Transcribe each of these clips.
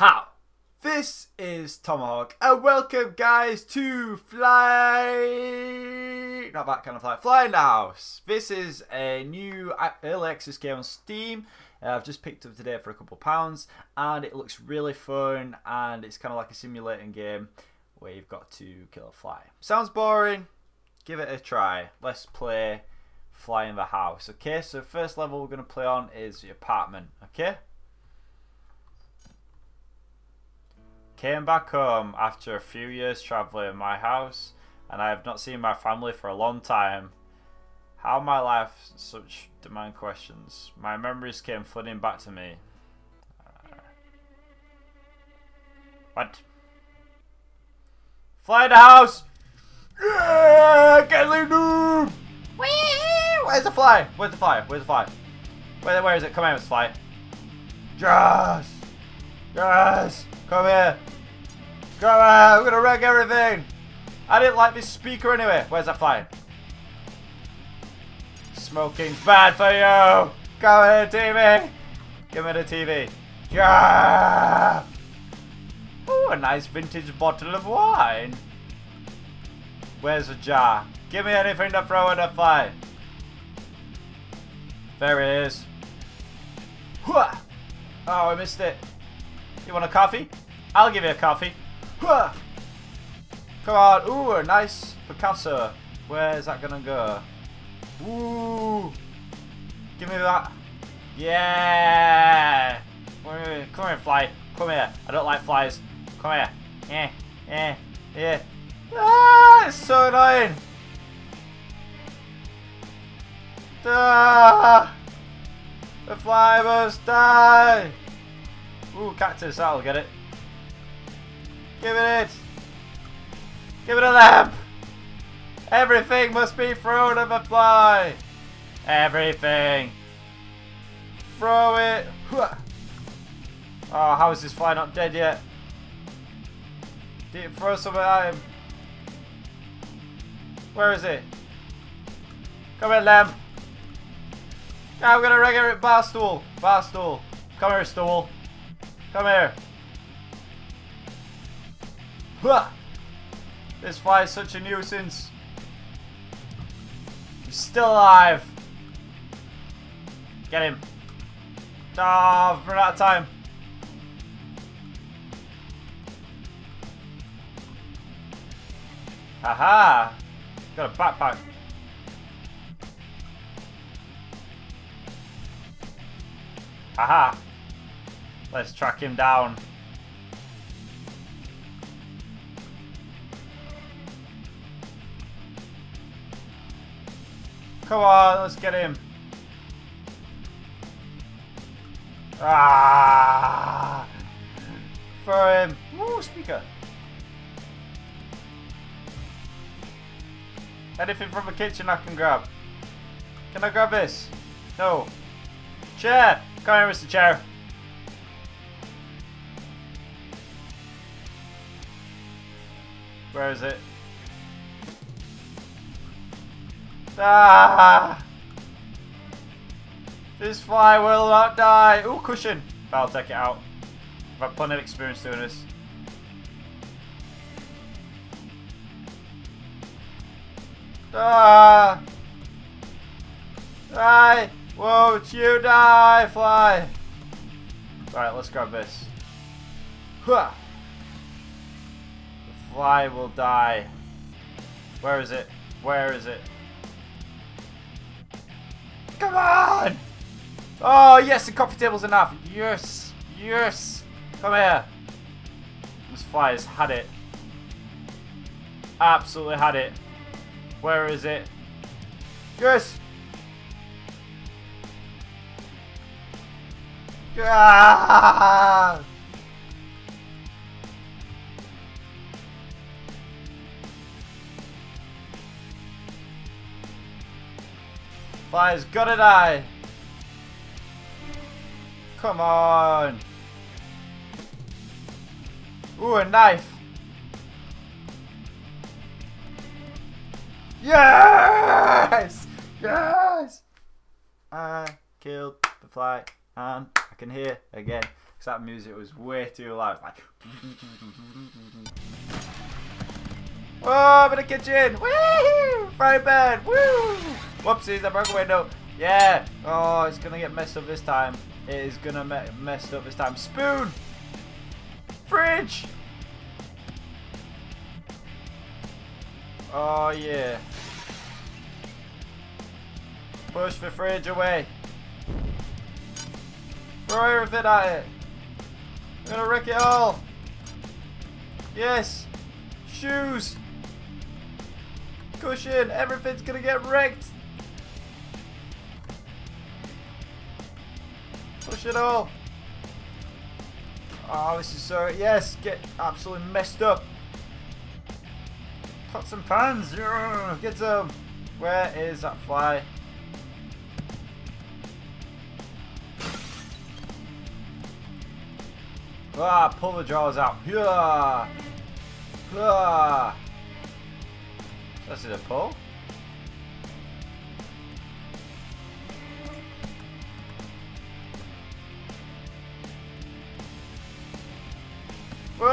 How? This is Tomohawk, and welcome, guys, to Fly. Not that kind of fly. Fly in the House. This is a new early access game on Steam. Uh, I've just picked up today for a couple pounds, and it looks really fun. And it's kind of like a simulating game where you've got to kill a fly. Sounds boring? Give it a try. Let's play Fly in the House. Okay, so first level we're going to play on is the apartment. Okay. Came back home after a few years travelling in my house, and I have not seen my family for a long time. How my life such demand questions. My memories came flooding back to me. Uh, what? Fly the house! Yeah, noob! Where's the fly? Where's the fly? Where's the fly? Where, where is it? Come here, Mr. Fly. Yes! Yes! Come here! Come here! I'm gonna wreck everything! I didn't like this speaker anyway. Where's that fly? Smoking's bad for you! Come here, TV! Give me the TV. Yeah! Ooh, a nice vintage bottle of wine. Where's the jar? Give me anything to throw at the fly. There it is. Oh, I missed it. You want a coffee? I'll give you a coffee. Come on. Ooh, a nice Picasso. Where's that gonna go? Ooh. Give me that. Yeah. Come here, come here, fly. Come here. I don't like flies. Come here. Yeah. Yeah. Yeah. Ah, it's so annoying. Ah, the fly must die. Ooh, cactus, that'll get it. Give it it. Give it a lamp. Everything must be thrown at the fly. Everything. Throw it. Oh, how is this fly not dead yet? Did it throw something at him? Where is it? Come here, lamp. I'm gonna regular it, bar stool. Bar stool. Come here, stool. Come here. This fly is such a nuisance. He's still alive. Get him. Ah, oh, run out of time. Haha. Got a backpack. Haha. Let's track him down. Come on, let's get him. Ah! For him. Woo, speaker. Anything from the kitchen I can grab. Can I grab this? No. Chair! Come here, Mr. Chair. Where is it? Ah! This fly will not die. Ooh, cushion. I'll take it out. I've had plenty of experience doing this. Ah! Die! Won't you die, fly? Alright, let's grab this. The fly will die. Where is it? Where is it? Come on! Oh, yes, the coffee table's enough. Yes, yes. Come here. This fly has had it. Absolutely had it. Where is it? Yes! Ah! Fly's gotta die! Eh? Come on! Ooh, a knife! Yes! Yes! I killed the fly and I can hear again. Because that music was way too loud. Like. Oh, I'm in the kitchen! Woo! Pan! Woo! Whoopsies, I broke a window. Yeah! Oh, it's gonna get messed up this time. It is gonna me messed up this time. Spoon! Fridge! Oh, yeah. Push the fridge away. Throw everything at it. I'm gonna wreck it all. Yes. Shoes. Cushion. Everything's gonna get wrecked. All. Oh, this is so... Yes, get absolutely messed up. Pots and pans. Get some. Where is that fly? Ah, pull the jaws out. Yeah. Ah. That's it, a pull.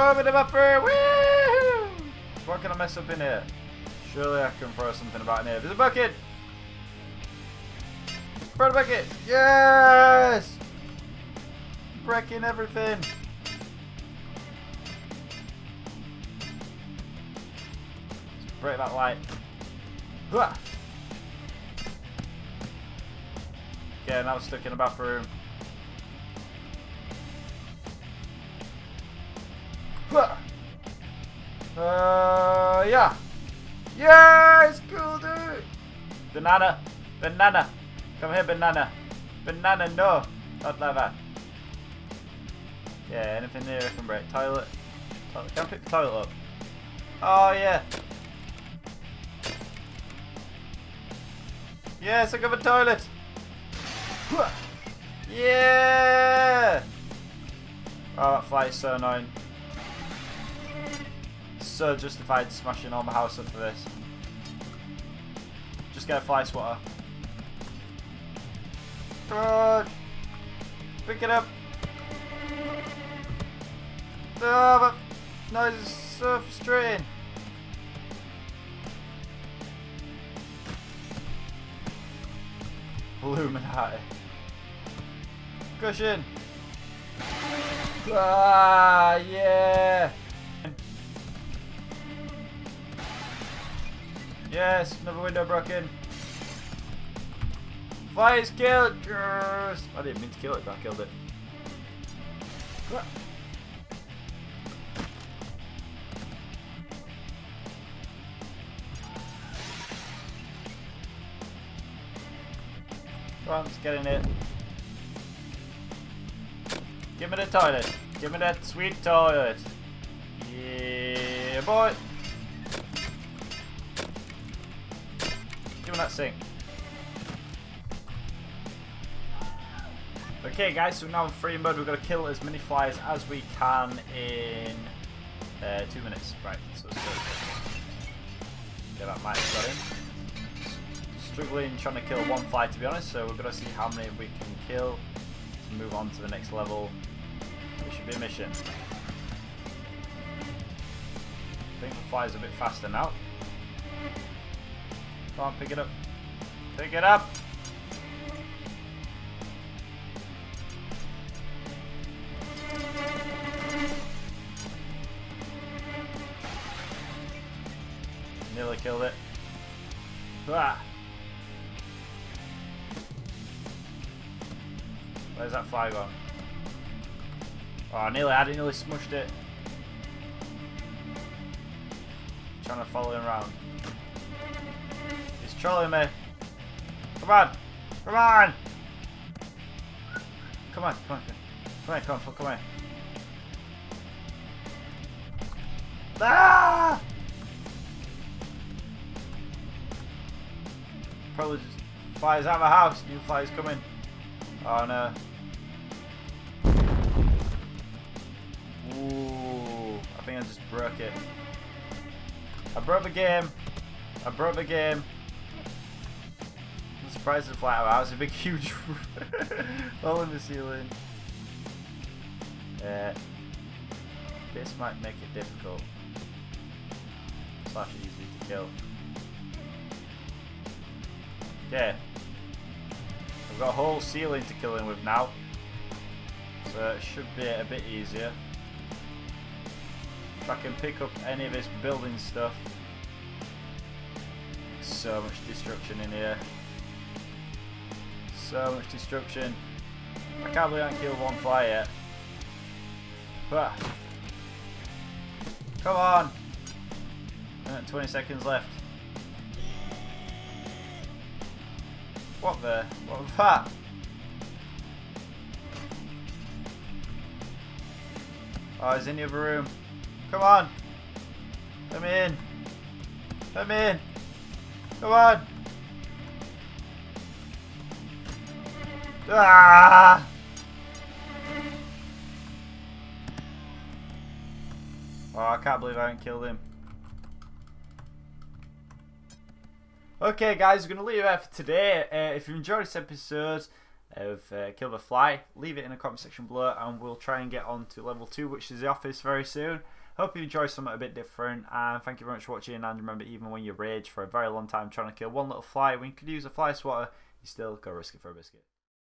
Of buffer! Woo! What can I mess up in here? Surely I can throw something about in here. There's a bucket! Throw the bucket! Yes! Breaking everything! break that light. Okay, now I'm stuck in the bathroom. Uh, yeah. Yes, cool, dude. Banana, banana. Come here, banana. Banana, no. Not like. Yeah, anything here I can break. Toilet. toilet. Can I pick the toilet up? Oh, yeah. Yes, I got a toilet. Yeah! Oh, that fly is so annoying. So justified smashing all my house up for this. Just get a fly swatter. Come! Pick it up! Oh, that noise is so frustrating. Illuminati. Cushion! Ah, yeah! Yes, another window broken. Fly is killed! Yes. I didn't mean to kill it, but I killed it. Come on, let's get in it. Give me the toilet. Give me that sweet toilet. Yeah, boy. Me that sink. Okay, guys, so now in free mode, we're going to kill as many flies as we can in uh, two minutes. Right, so let's go. Get that mic got in struggling trying to kill one fly to be honest, so we're going to see how many we can kill to move on to the next level. It should be a mission. I think the fly's a bit faster now. Come on, pick it up. Pick it up! Nearly killed it. Ah! Where's that fly gone? Oh, I nearly it, nearly smushed it. Trying to follow him around. Trolling me. Come on! Come on! Come on, come on, come on, come on, come on. Ah! Probably just flies out of my house. New flies coming. Oh no. Ooh, I think I just broke it. I broke the game. I broke the game. Surprised the flat. It's a big, huge hole in the ceiling. Uh, this might make it difficult. Slash easy to kill. Yeah. We've got a whole ceiling to kill him with now. So it should be a bit easier. If I can pick up any of his building stuff. So much destruction in here. So much destruction. I can't believe I haven't killed one fly yet. Come on! Uh, 20 seconds left. What the? What was that? Oh, he's in the other room. Come on! Let me in! Let me in! Come on! Ah! Oh, I can't believe I haven't killed him. Okay, guys, we're going to leave it there for today. Uh, if you enjoyed this episode of uh, Kill the Fly, leave it in the comment section below and we'll try and get on to level 2, which is the office very soon. Hope you enjoyed something a bit different and thank you very much for watching and remember even when you rage for a very long time trying to kill one little fly, when you could use a fly swatter, you still go risk it for a biscuit.